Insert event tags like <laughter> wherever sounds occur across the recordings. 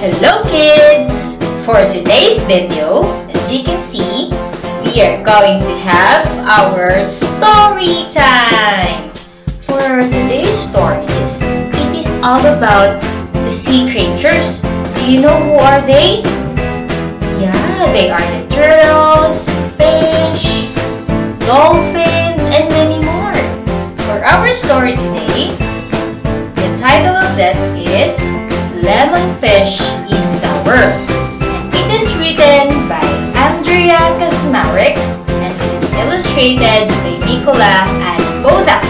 Hello kids! For today's video, as you can see, we are going to have our story time! For today's stories, it is all about the sea creatures. Do you know who are they? Yeah, they are the turtles, fish, dolphins, and many more. For our story today, the title of that is Lemon Fish is Sour. It is written by Andrea Kasmarek and is illustrated by Nicola and Boda.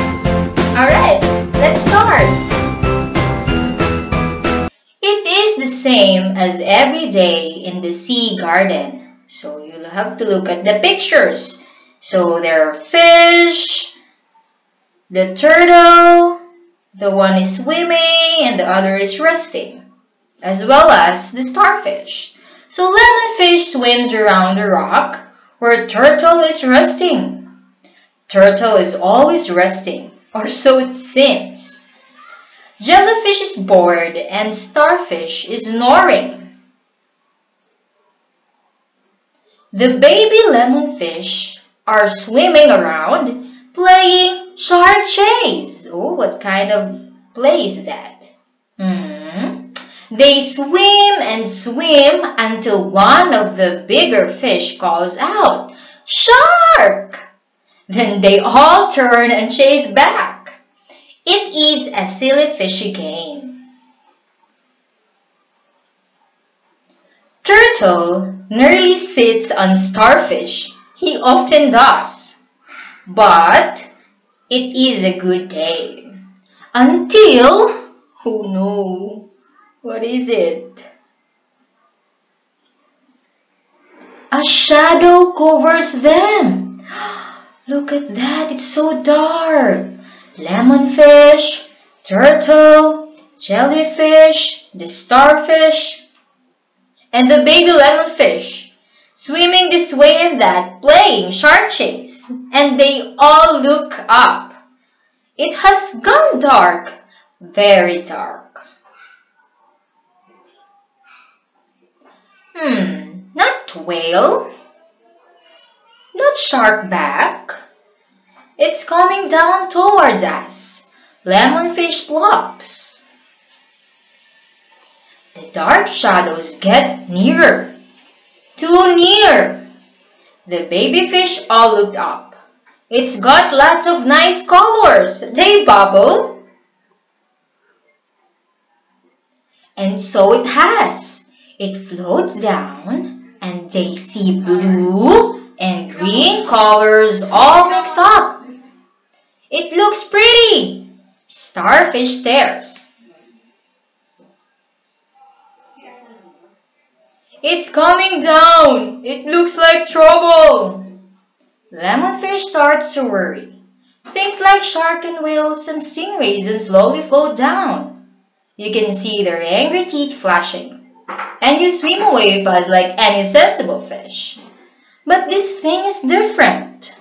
Alright, let's start. It is the same as every day in the sea garden. So you'll have to look at the pictures. So there are fish, the turtle, the one is swimming and the other is resting as well as the starfish. So lemonfish swims around the rock where turtle is resting. Turtle is always resting, or so it seems. Jellyfish is bored and starfish is snoring. The baby lemonfish are swimming around playing shark chase. Oh, what kind of play is that? They swim and swim until one of the bigger fish calls out, Shark! Then they all turn and chase back. It is a silly fishy game. Turtle nearly sits on starfish. He often does. But it is a good day. Until, oh no, what is it? A shadow covers them. <gasps> Look at that, it's so dark. Lemonfish, turtle, jellyfish, the starfish, and the baby lemonfish swimming this way and that, playing shark chase. And they all look up. It has gone dark, very dark. Hmm, not whale. Not shark back. It's coming down towards us. Lemonfish blobs. The dark shadows get nearer. Too near. The baby fish all looked up. It's got lots of nice colors. They bubble. And so it has. It floats down and they see blue and green colors all mixed up. It looks pretty. Starfish stares. It's coming down. It looks like trouble. Lemonfish starts to worry. Things like shark and whales and stingrays slowly float down. You can see their angry teeth flashing and you swim away fast like any sensible fish. But this thing is different.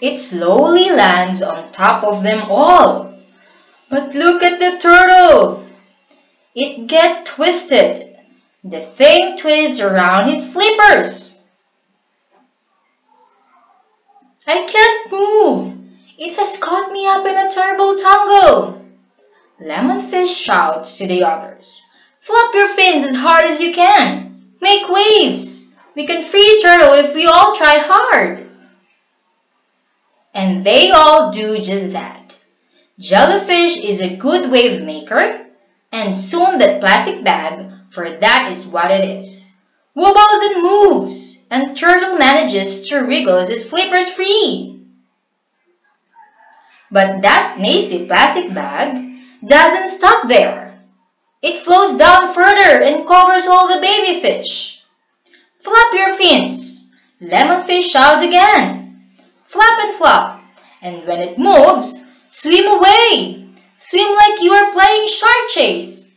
It slowly lands on top of them all. But look at the turtle. It get twisted. The thing twists around his flippers. I can't move. It has caught me up in a terrible tangle. Lemonfish shouts to the others. Flap your fins as hard as you can. Make waves. We can free Turtle if we all try hard. And they all do just that. Jellyfish is a good wave maker, and soon that plastic bag, for that is what it is, wobbles and moves, and Turtle manages to wriggle his flippers free. But that nasty plastic bag doesn't stop there. It floats down further and covers all the baby fish. Flap your fins. Lemonfish shouts again. Flap and flap. And when it moves, swim away. Swim like you are playing shark chase.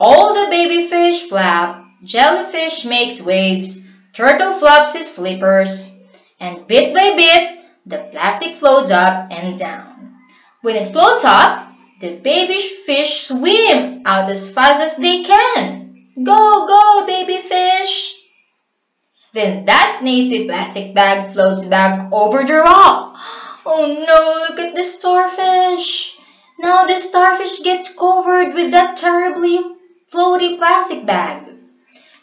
All the baby fish flap. Jellyfish makes waves. Turtle flaps his flippers. And bit by bit, the plastic floats up and down. When it floats up, The baby fish swim out as fast as they can. Go, go, baby fish! Then that nasty plastic bag floats back over the rock. Oh no, look at the starfish! Now the starfish gets covered with that terribly floaty plastic bag.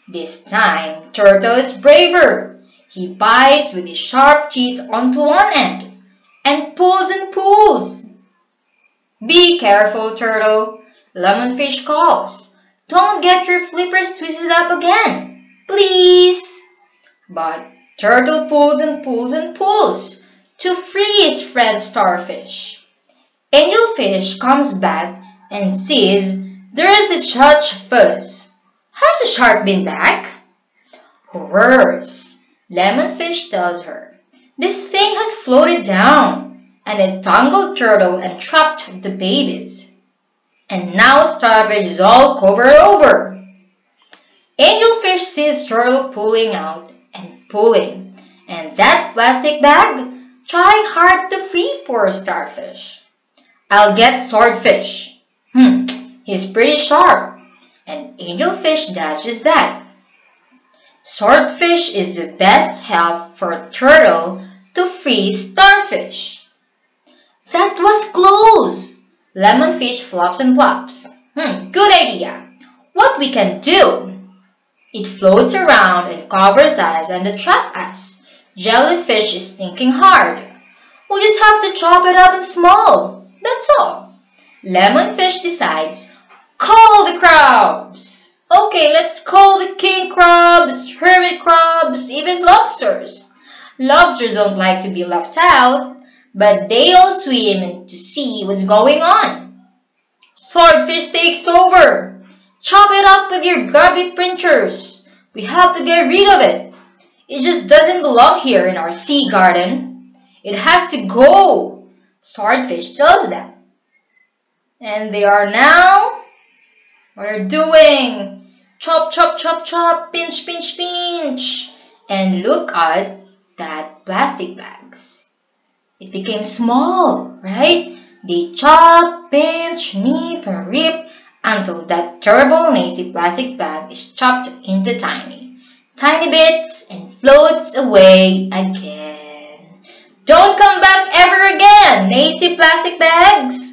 This time, Turtle is braver. He bites with his sharp teeth onto one end and pulls and pulls. Be careful, Turtle, Lemonfish calls. Don't get your flippers twisted up again, please. But Turtle pulls and pulls and pulls to free his friend Starfish. Angelfish comes back and sees there's a such fuzz. Has the shark been back? Worse, Lemonfish tells her. This thing has floated down and entangled Turtle and trapped the babies. And now Starfish is all covered over. Angelfish sees Turtle pulling out and pulling, and that plastic bag trying hard to free poor Starfish. I'll get Swordfish. Hmm, he's pretty sharp, and Angelfish does just that. Swordfish is the best help for turtle to free starfish. That was close. Lemonfish flops and plops. Hmm, good idea. What we can do? It floats around and covers us and trap us. Jellyfish is thinking hard. We'll just have to chop it up in small. That's all. Lemonfish decides, call the crabs. Okay, let's call the king crabs, hermit crabs, even lobsters. Lobsters don't like to be left out, but they all swim in to see what's going on. Swordfish takes over. Chop it up with your grubby printers. We have to get rid of it. It just doesn't belong here in our sea garden. It has to go. Swordfish tells them. And they are now what are doing? Chop, chop, chop, chop, pinch, pinch, pinch. And look at that plastic bags. It became small, right? They chop, pinch, nip, and rip until that terrible nasty plastic bag is chopped into tiny, tiny bits and floats away again. Don't come back ever again, nasty plastic bags!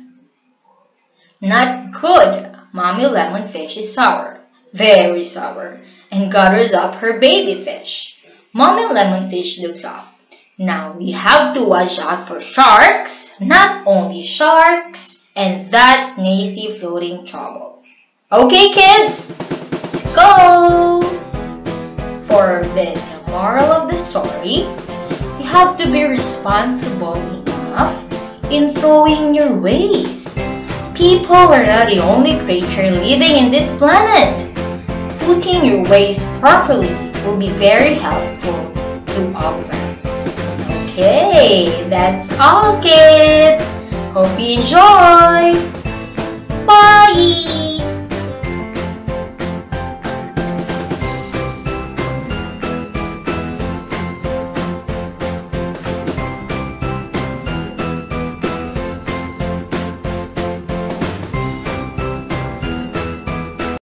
Not good. Mommy Lemon Fish is sour, very sour, and gathers up her baby fish. Mommy Lemon Fish looks up. Now we have to watch out for sharks, not only sharks, and that nasty floating trouble. Okay kids, let's go! For this moral of the story, you have to be responsible enough in throwing your waste. People are not the only creature living in this planet. Putting your waste properly will be very helpful to all of us. Okay, that's all kids. Hope you enjoy. Bye!